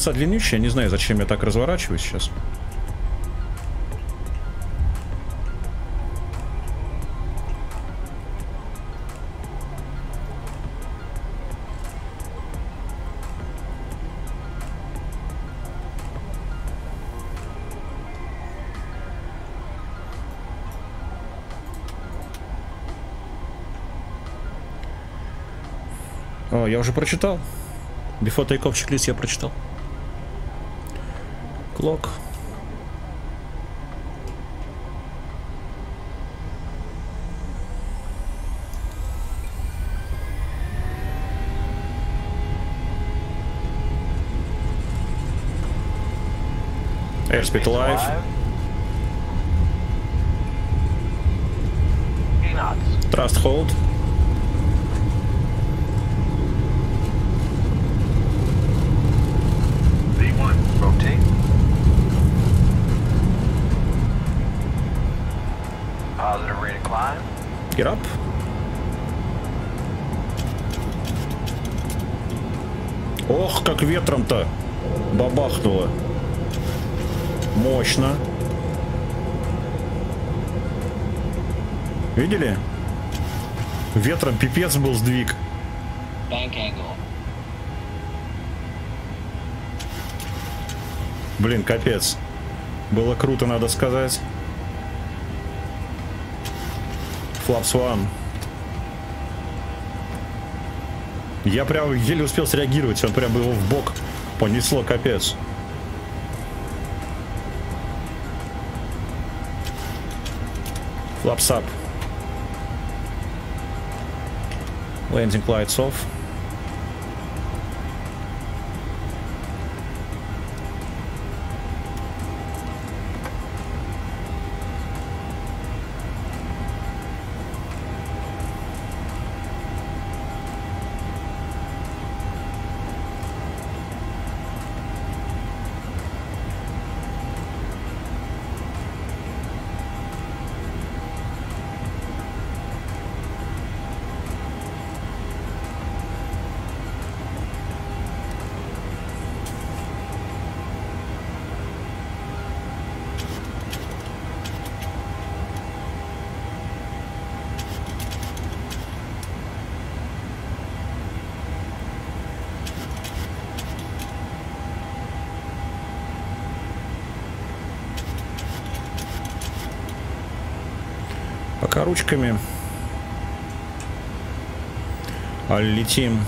полоса длиннющая, не знаю, зачем я так разворачиваюсь сейчас. О, я уже прочитал. Before take-off checklist я прочитал. Glock. Airspeed alive. Trust hold. Get up. Ох, как ветром-то бабахнуло. Мощно. Видели? Ветром пипец был сдвиг. Блин, капец. Было круто, надо сказать. Флапс One. Я прям еле успел среагировать, он прям его в бок понесло, капец. Flaps up. Landing lights off. Пока ручками. А летим.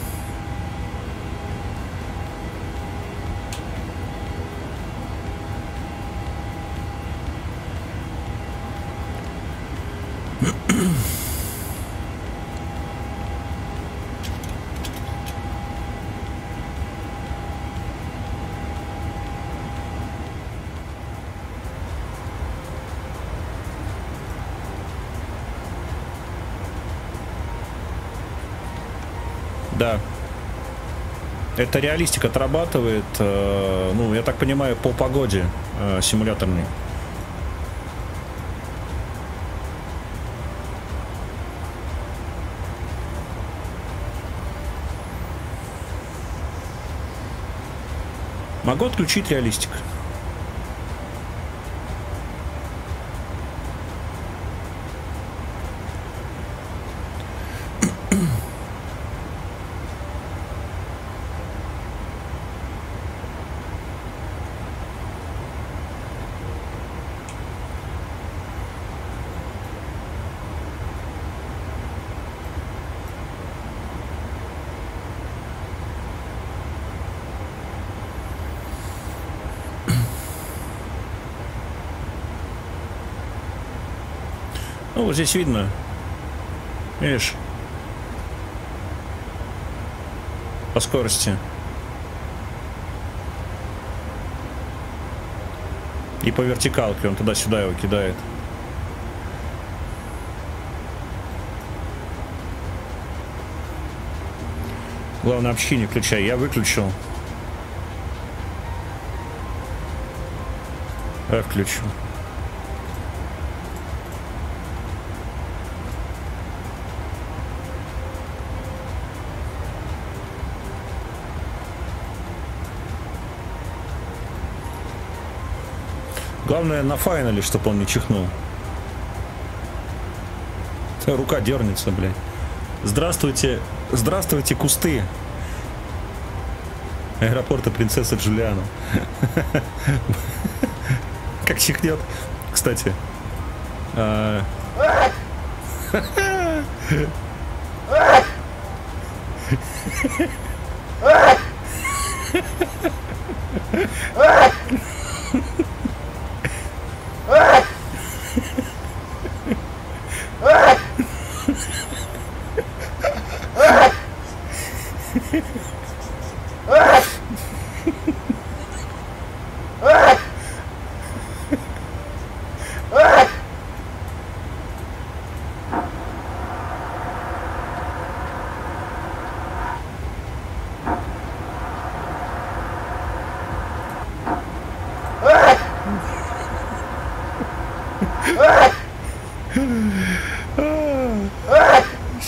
Да. Это реалистик отрабатывает, э, ну, я так понимаю, по погоде э, симуляторный. Могу отключить реалистик. Ну, вот здесь видно. Видишь? По скорости. И по вертикалке он туда-сюда его кидает. Главное, вообще не включай. Я выключил. Я включу. Главное на файнале, чтобы он не чихнул. Рука дернется, блядь. Здравствуйте, здравствуйте, кусты. Аэропорта принцесса Джулиана. Как чихнет. Кстати. а,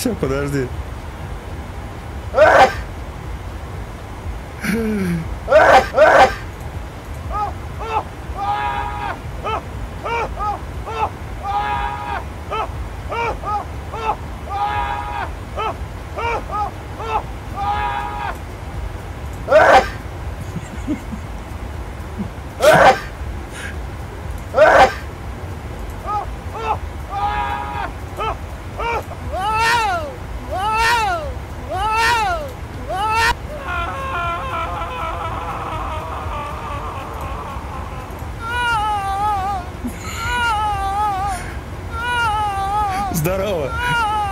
Сейчас, подожди. Здорово.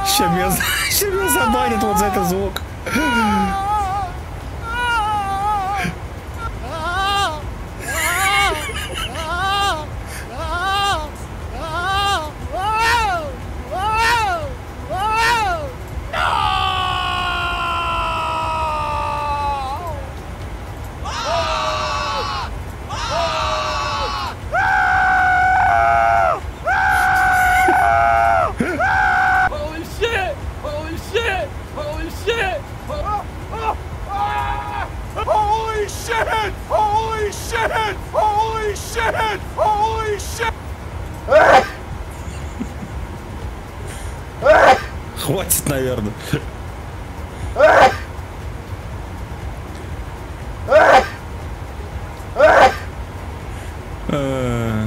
Сейчас меня, ща меня забанят вот за этот звук. Наверное. Э,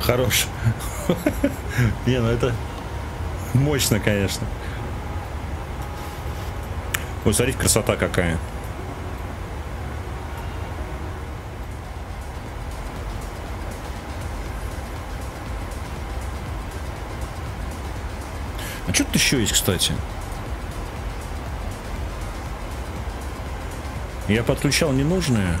Хорош. Не, ну это мощно, конечно. Ой, смотрите, красота какая. А что тут еще есть, кстати? Я подключал ненужное.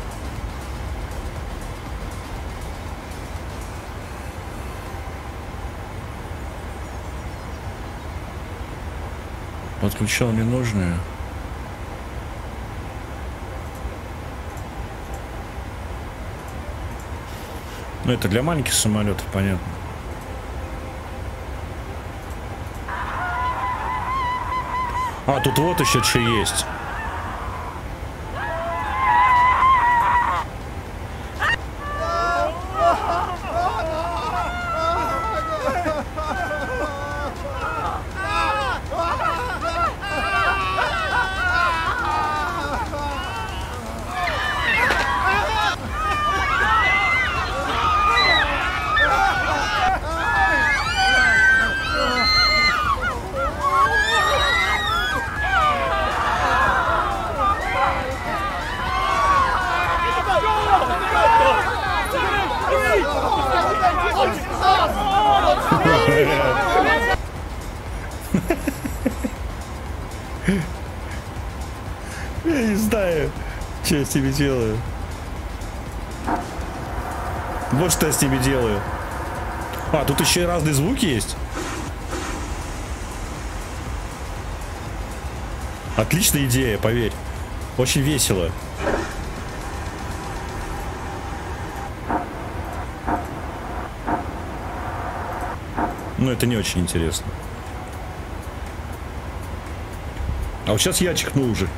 Подключал ненужное. Ну, это для маленьких самолетов, понятно. А, тут вот еще что есть. С ними делаю. Вот что я с ними делаю. А, тут еще и разные звуки есть. Отличная идея, поверь. Очень весело. Но это не очень интересно. А вот сейчас я чихнул уже.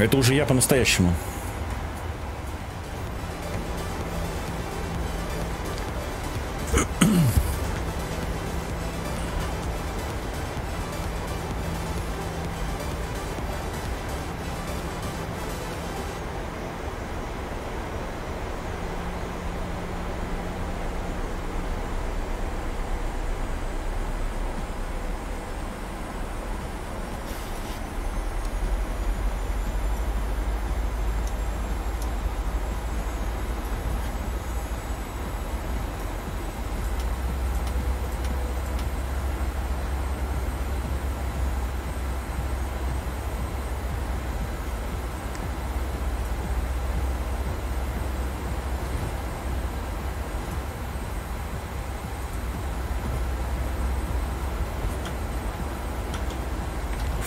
Это уже я по-настоящему.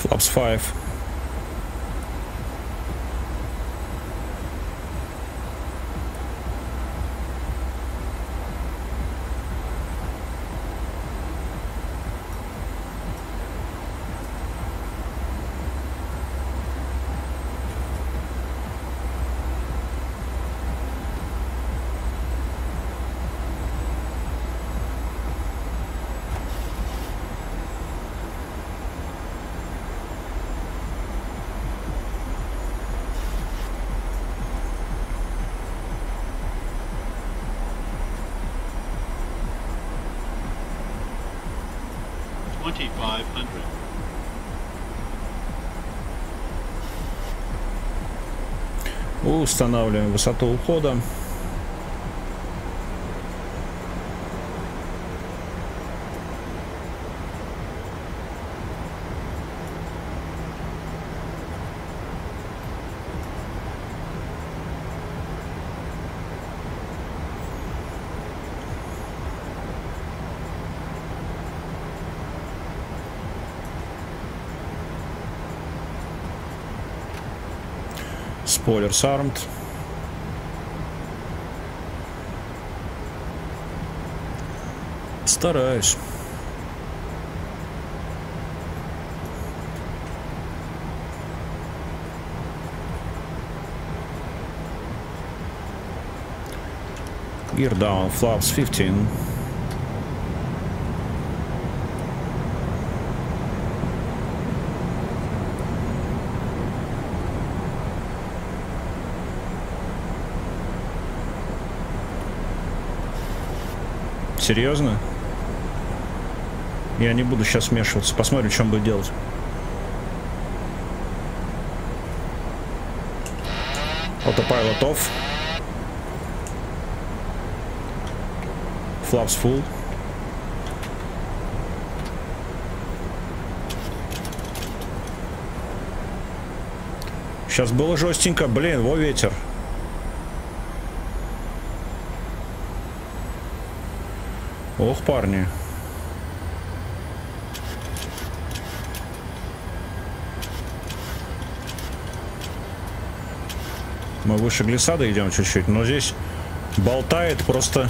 flops 5 Twenty-five hundred. Устанавливаем высоту ухода. Spoilers armed. Стараюсь. Gear down, flaps 15. Серьезно? Я не буду сейчас смешиваться. Посмотрим, что он будет делать. Autopilot off. Flaps full. Сейчас было жестенько. Блин, во ветер. Ох, парни. Мы выше глиссада идем чуть-чуть, но здесь болтает просто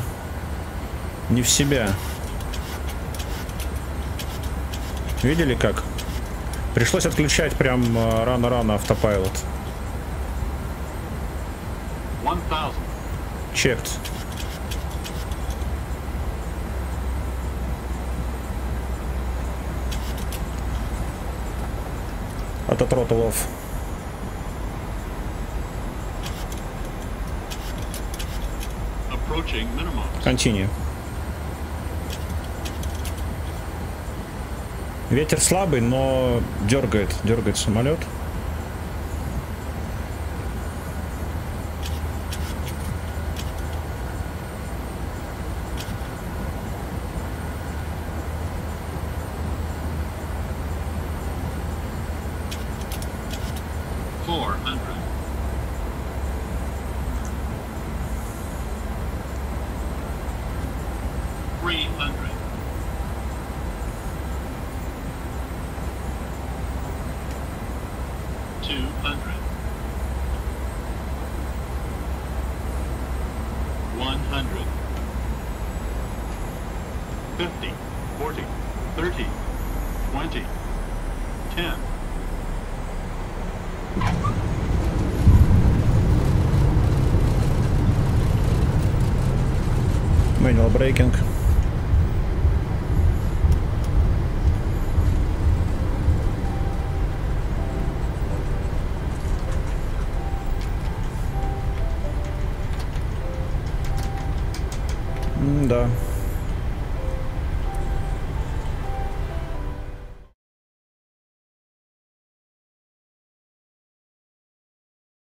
не в себя. Видели как? Пришлось отключать прям э, рано-рано автопайлот. One minimum. Continue. Ветер слабый, но дергает, дергает самолет. 300. Two hundred. One hundred. Forty. Thirty. Twenty. Ten. manual braking